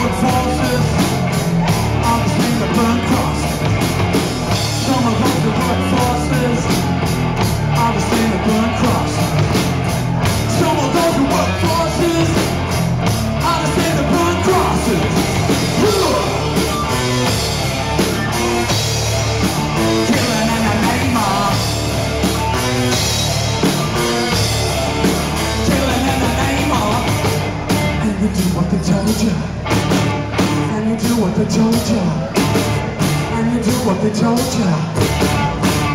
I'll just the burn cross. Someone wants to work what they told ya. And you do what they told ya. And you do what they told ya.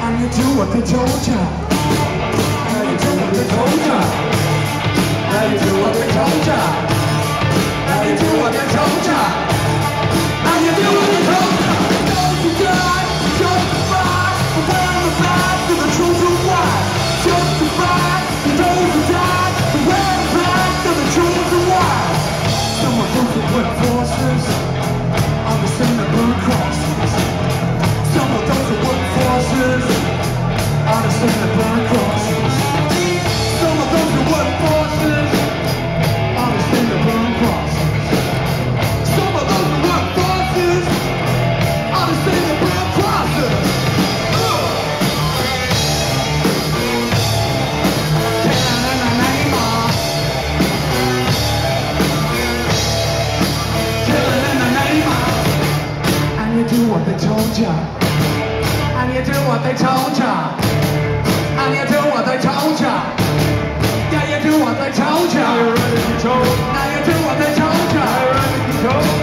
And you do what they told ya. And you do what they told ya. And you do what 暗恋着我的惆怅，暗恋着我的惆怅，压抑着我的惆怅，暗恋着我的惆怅。